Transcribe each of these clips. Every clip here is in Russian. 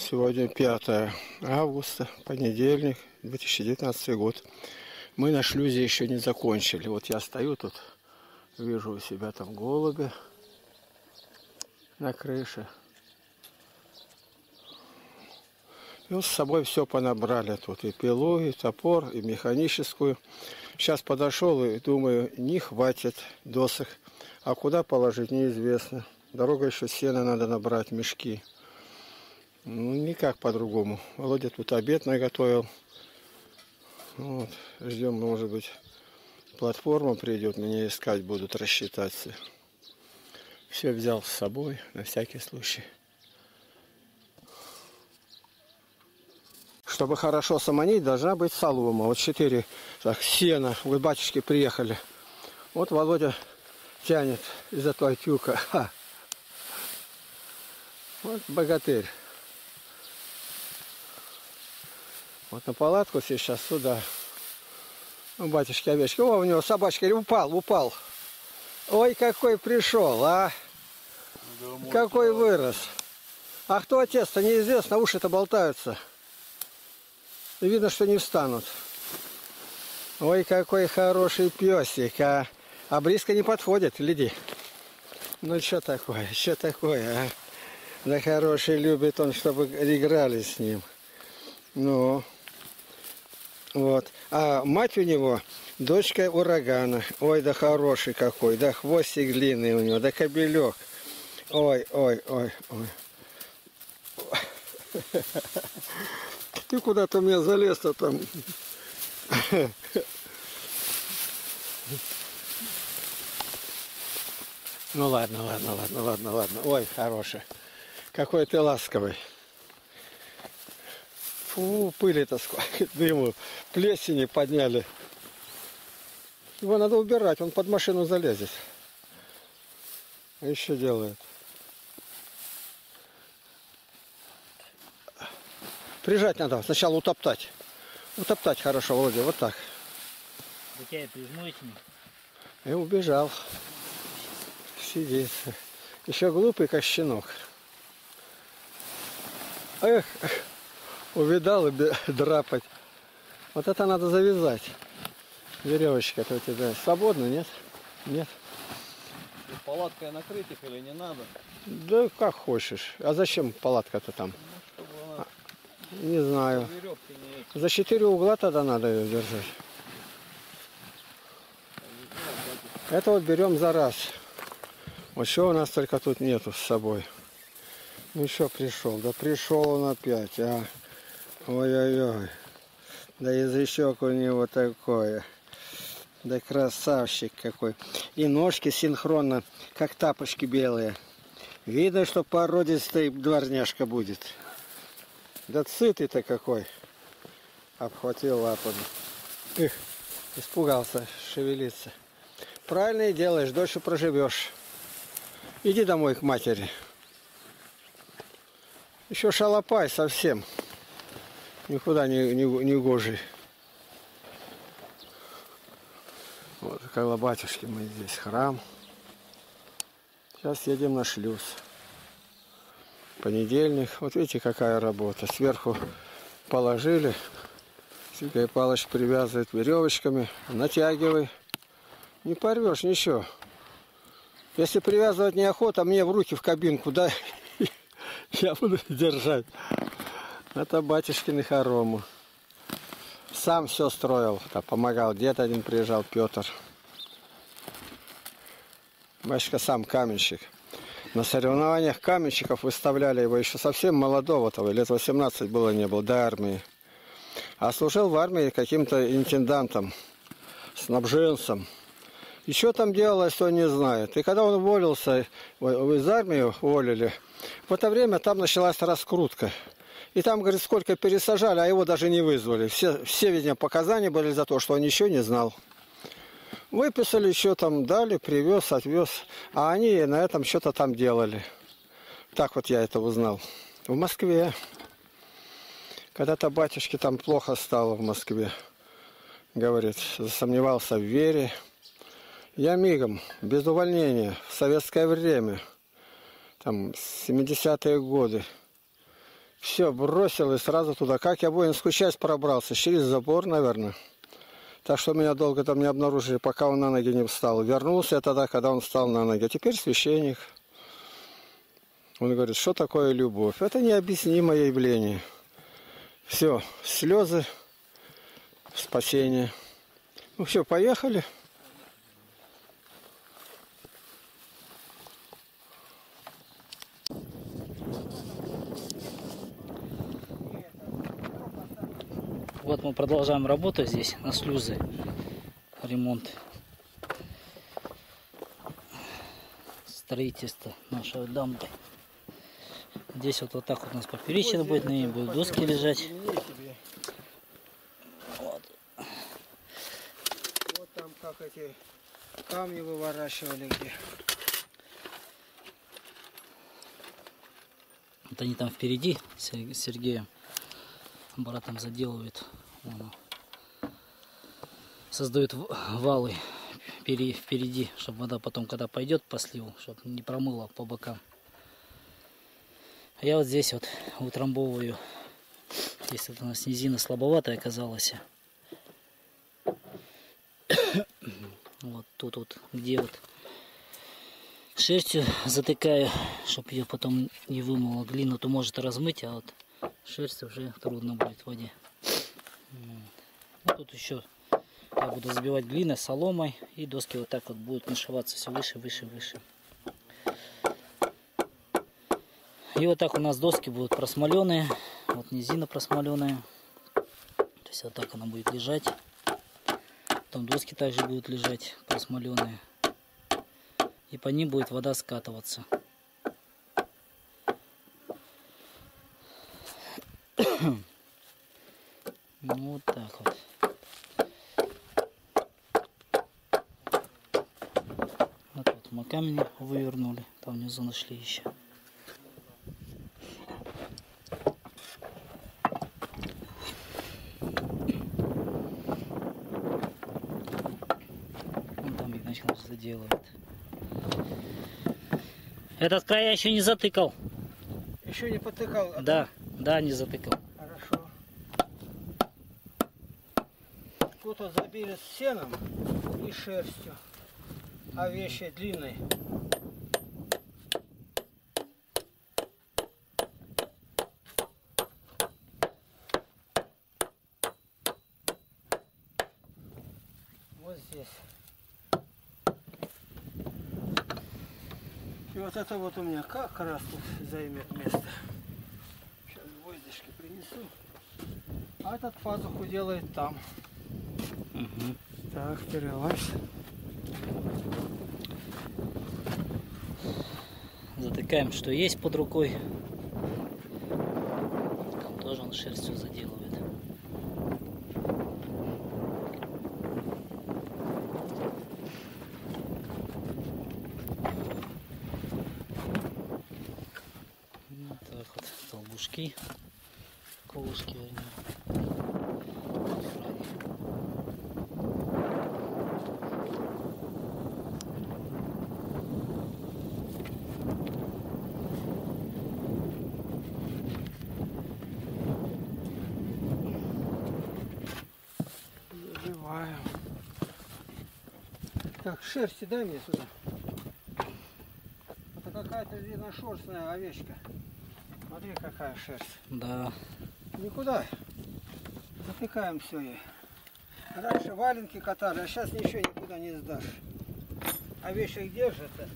Сегодня 5 августа, понедельник, 2019 год. Мы на шлюзе еще не закончили. Вот я стою тут, вижу у себя там голуби на крыше. И вот с собой все понабрали тут. И пилу, и топор, и механическую. Сейчас подошел и думаю, не хватит досок. А куда положить, неизвестно. Дорога еще сена надо набрать, мешки. Ну, никак по-другому. Володя тут обед наготовил. Вот. Ждем, может быть, платформа придет, меня искать будут, рассчитаться. Все взял с собой, на всякий случай. Чтобы хорошо саманить, должна быть солома. Вот четыре так, сена. Вот батюшки приехали. Вот Володя тянет из этого тюка. Ха. Вот богатырь. Вот на палатку сейчас сюда. У батюшки овечки. О, у него собачка упал, упал. Ой, какой пришел, а? Домой какой стал. вырос. А кто отец-то, неизвестно, уши-то болтаются. И видно, что не встанут. Ой, какой хороший песик, а? А близко не подходит, гляди. Ну, что такое, что такое, а? Да хороший любит он, чтобы играли с ним. Ну, вот. А мать у него дочка урагана. Ой, да хороший какой, да хвостик длинный у него, да кобелек. Ой, ой, ой, ой. Ты куда-то у меня залез-то там. Ну ладно, ладно, ладно, ладно, ладно. Ой, хороший. Какой ты ласковый. Фу, пыли-то сколько, дыму, плесени подняли. Его надо убирать, он под машину залезет. А еще делает. Прижать надо, сначала утоптать. Утоптать хорошо, Володя, вот так. У тебя прижму И убежал. Сидит. Еще глупый, как щенок. Эх, увидал и драпать. Вот это надо завязать. Веревочка-то у тебя свободна, нет? Нет. Палаткой накрыть их или не надо? Да как хочешь. А зачем палатка-то там? Ну, она... Не знаю. Не... За четыре угла тогда надо ее держать. Это вот берем за раз. Вот что у нас только тут нету с собой. Ну еще пришел. Да пришел он опять, а. Ой-ой-ой. Да язычок у него такой. Да красавчик какой. И ножки синхронно, как тапочки белые. Видно, что породистый дворняжка будет. Да сытый-то какой. Обхватил лапами. Эх, испугался шевелиться. Правильно и делаешь, дольше проживешь. Иди домой к матери. Еще шалопай совсем никуда не, не, не гожий. Вот, около батюшки мы здесь храм. Сейчас едем на шлюз. Понедельник. Вот видите, какая работа. Сверху положили. Сикая палочка привязывает веревочками. Натягивай. Не порвешь ничего. Если привязывать неохота, мне в руки в кабинку дай. Я буду держать. Это батюшкины хоромы. Сам все строил, там, помогал. Дед один приезжал, Петр. Батюшка сам каменщик. На соревнованиях каменщиков выставляли его еще совсем молодого, того, лет 18 было не было, до армии. А служил в армии каким-то интендантом, снабженцем. И что там делалось, он не знает. И когда он уволился, из армии уволили, в это время там началась раскрутка. И там, говорит, сколько пересажали, а его даже не вызвали. Все, все видимо, показания были за то, что он ничего не знал. Выписали, еще там дали, привез, отвез. А они на этом что-то там делали. Так вот я это узнал. В Москве. Когда-то батюшке там плохо стало в Москве. Говорит, засомневался в вере. Я мигом, без увольнения, в советское время, там, 70-е годы, Все, бросил и сразу туда. Как я воинскую часть пробрался? Через забор, наверное. Так что меня долго там не обнаружили, пока он на ноги не встал. Вернулся я тогда, когда он встал на ноги. А теперь священник. Он говорит, что такое любовь? Это необъяснимое явление. Все, слезы, спасение. Ну все, поехали. Вот мы продолжаем работу здесь, на слюзы. Ремонт. Строительство нашего дамбы. Здесь вот, вот так вот у нас поперечина будет, на ней будут доски лежать. Вот. Вот там как эти камни выворачивали где. Вот они там впереди с Сер- Сергеем. Братом заделывают. Вон он. Создают в- валы впереди, чтобы вода потом, когда пойдет по сливу, чтобы не промыла по бокам. А я вот здесь вот утрамбовываю. Здесь вот у нас низина слабоватая оказалась. Вот тут вот, где вот шерстью затыкаю, чтобы ее потом не вымыло. Глину то может размыть, а вот шерсть уже трудно будет в воде. Ну, тут еще я буду забивать глиной, соломой, и доски вот так вот будут нашиваться все выше, выше, выше. И вот так у нас доски будут просмоленные, вот низина просмоленная. То есть вот так она будет лежать. Там доски также будут лежать просмоленные. И по ним будет вода скатываться. Ну вот так вот. Вот тут мы камень вывернули, там внизу нашли еще. Вон там Игнатьев наш заделывает. Этот край я еще не затыкал. Еще не потыкал. а Да, да, не затыкал. Хорошо. Вот забили с сеном и шерстью. А вещи длинные. Вот здесь. И вот это вот у меня как раз тут займет место. Сейчас гвоздишки принесу. А этот пазуху делает там. Мгм. Так, перелазь. Затыкаем, что есть под рукой. Там тоже он шерстью заделывает. Вот так вот, толбушки, колышки. вернее. Забиваем. Так, шерсти дай мне сюда. Это какая-то длинношерстная овечка. Смотри, какая шерсть. Да, Никуда. Затыкаем все ей. Раньше валенки катали, а сейчас ничего никуда не сдашь. Овечек держится.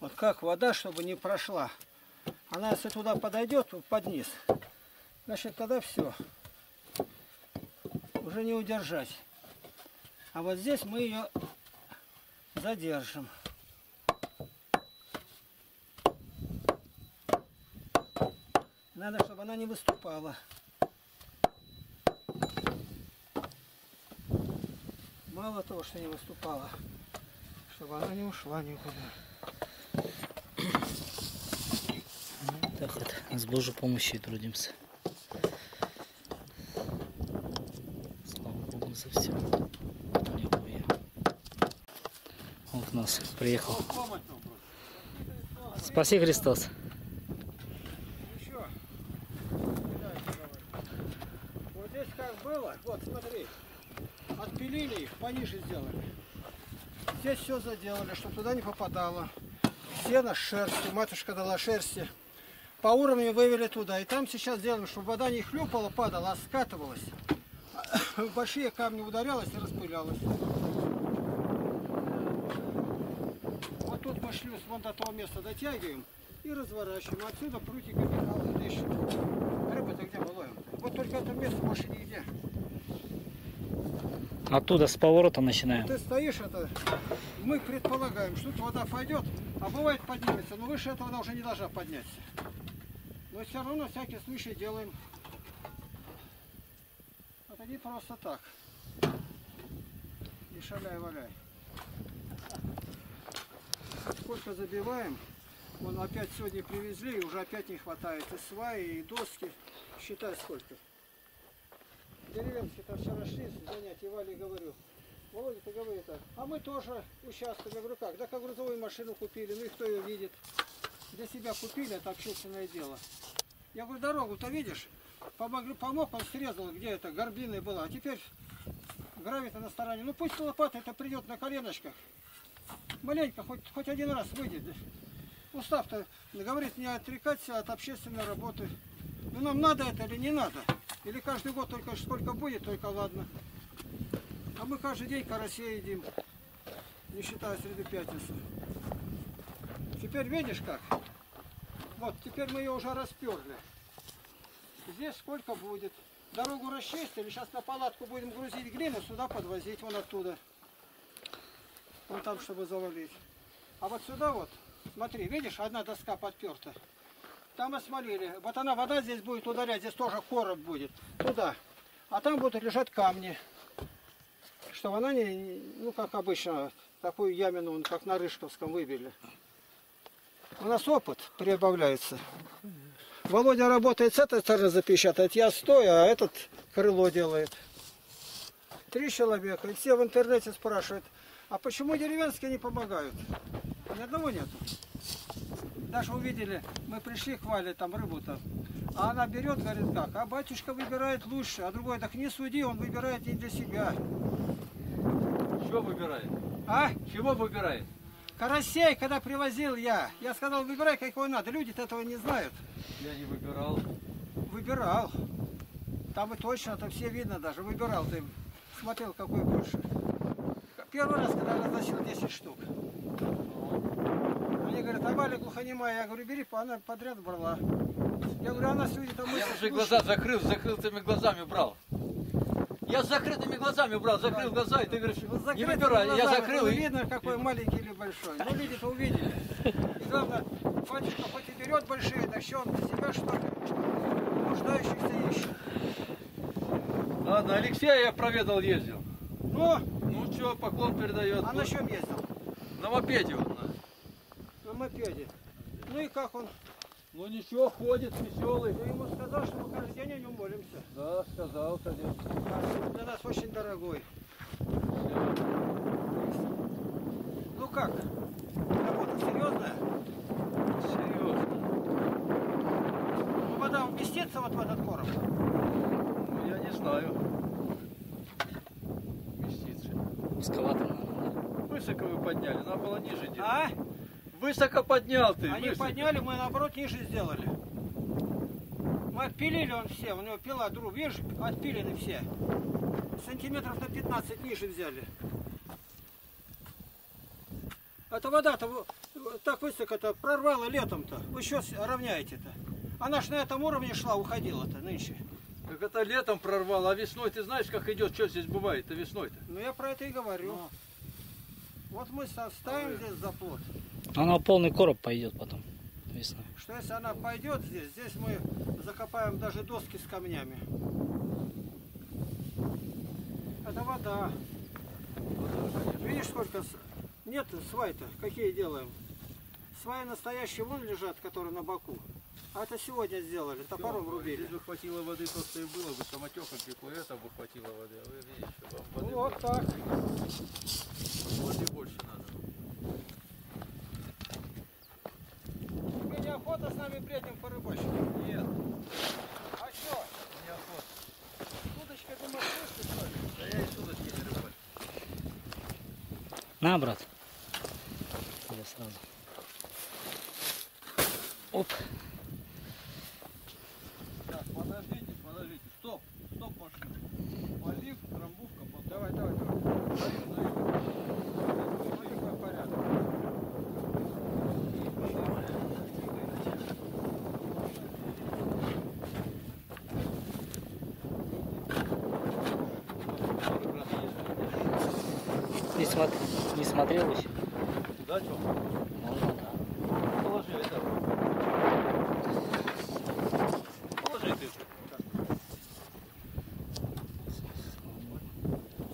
Вот как вода, чтобы не прошла. Она если туда подойдет, под низ, значит тогда все. Уже не удержать. А вот здесь мы ее задержим. Надо, чтобы она не выступала. Мало того, что не выступала, чтобы она не ушла никуда. Так вот, с Божьей помощью трудимся. Слава Богу за все. Аллилуйя. Вот у нас приехал. Спаси Христос. Вот здесь как было, вот смотри, отпилили их, пониже сделали. Здесь все заделали, чтобы туда не попадало. Сено с шерстью, матушка дала шерсти. По уровню вывели туда. И там сейчас сделали, чтобы вода не хлюпала, падала, а скатывалась. Большие камни ударялась и распылялась. Вот тут мы шлюз вон до того места дотягиваем и разворачиваем. Отсюда прутиками мало дышит. Рыба-то где мы ловим? Вот только это место больше нигде. Оттуда с поворота начинаем. Ты стоишь, это, мы предполагаем, что тут вода пойдет, а бывает поднимется, но выше этого она уже не должна подняться. Но все равно всякий случай делаем. Это не просто так. Не шаляй-валяй. Сколько забиваем, вон опять сегодня привезли, и уже опять не хватает и сваи, и доски. Считай сколько. Деревенские-то вчера шли с занятий, Вале говорю, Володя, ты говори так, а мы тоже участвуем. Я говорю, как? Да как грузовую машину купили, ну и кто ее видит? Для себя купили, это общественное дело. Я говорю, дорогу-то видишь? Помогли, помог, он срезал, где это, горбиной была. А теперь гравит на стороне. Ну пусть лопата это придет на коленочках. Маленько, хоть, хоть один раз выйдет. Устав-то говорит не отрекаться от общественной работы. Ну нам надо это или не надо? Или каждый год только сколько будет, только ладно. А мы каждый день карасей едим, не считая среду пятницы. Теперь видишь как? Вот, теперь мы ее уже расперли. Здесь сколько будет? Дорогу расчистили, сейчас на палатку будем грузить глину, сюда подвозить, вон оттуда. Вон там, чтобы завалить. А вот сюда вот, смотри, видишь, одна доска подперта. Там осмолили. Вот она, вода здесь будет ударять, здесь тоже короб будет. Туда. А там будут лежать камни. Чтобы она не, ну как обычно, такую ямину, как на Рыжковском выбили. У нас опыт прибавляется. Володя работает с этой стороны запечатает, я стою, а этот крыло делает. Три человека. И все в интернете спрашивают, а почему деревенские не помогают? Ни одного нету. Даже увидели, мы пришли Вале, там рыбу-то. А она берет, говорит, как? А батюшка выбирает лучше, а другой, так не суди, он выбирает не для себя. Что выбирает? А? Чего выбирает? Карасей, когда привозил я, я сказал, выбирай, какой надо. Люди-то этого не знают. Я не выбирал. Выбирал. Там и точно, там все видно даже. Выбирал ты. Смотрел, какой больше. Первый раз, когда разносил 10 штук. Они говорят, а Валя глухонемая. Я говорю, бери, она подряд брала. Я говорю, она люди там Я уже глаза закрыл, закрытыми глазами брал. Я с закрытыми глазами брал, закрыл глаза, и ты говоришь, не выбирай. Я закрыл и... и... Видно, какой маленький или большой. Ну, люди-то увидели. И главное, батюшка хоть и берет большие, так что он для себя, что ли, нуждающихся ищет. Ладно, Алексея я проведал, ездил. Ну, Ну что, поклон передает. а на чем ездил? На мопеде вот. на. На мопеде. Ну и как он? Ну ничего, ходит, веселый. Я ему сказал, что мы каждый день о нем молимся. Да, сказал, конечно. А Для нас очень дорогой. Ну как? Работа серьезная? Серьезно. Ну, вода вместится вот в этот короб? Ну, я не знаю. Надо, да? Высоко вы подняли, надо было ниже делать. А? Высоко поднял ты. Они высоко. подняли, мы наоборот ниже сделали. Мы отпилили он все, у него пила друг, видишь, отпилены все. Сантиметров на 15 ниже взяли. Это вода-то во- так высоко-то прорвала летом-то. Вы что равняете-то? Она ж на этом уровне шла, уходила-то нынче. Так это летом прорвало, а весной ты знаешь, как идет, что здесь бывает-то весной-то? Ну я про это и говорю. Вот мы ставим здесь заплот, Она полный короб пойдет потом весной. что если она пойдет здесь, здесь мы закопаем даже доски с камнями. Это вода. Видишь, сколько... Нет свай-то. Какие делаем? Сваи настоящие вон лежат, которые на боку. А это сегодня сделали, топором рубили. Здесь бы хватило воды, то что и было бы, самотеком текло, это бы хватило воды. А вы видите, что вам воды, Вот так. воды больше надо. Нами бреднем порыбачить? Нет, А что? неохота. Удочка ты морской, что ли? Да я и судочки не рыбачу. На, брат. Не, смо- не смотрел еще? Да, что? Можно, да. Положи это. Положи ты.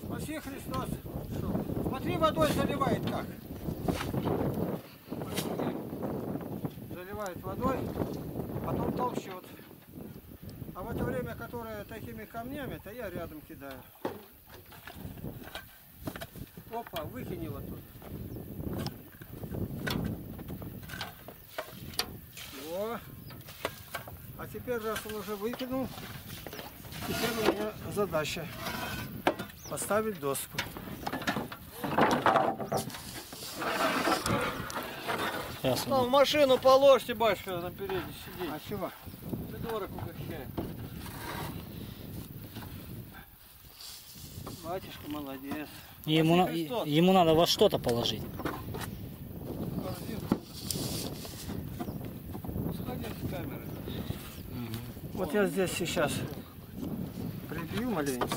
Спаси Христос. Смотри, водой заливает как. Заливает водой, потом толчет. А в это время, которое такими камнями, то я рядом кидаю. Опа, выкини вот тут. Во. А теперь, раз он уже выкинул, теперь у меня задача поставить доску. Ну, в машину положьте, батюшка, на переднее сиденье. А чего? Придурок угощает. Батюшка молодец. ему, на- Христос. ему надо во что-то положить. Вот я здесь сейчас прибью маленько.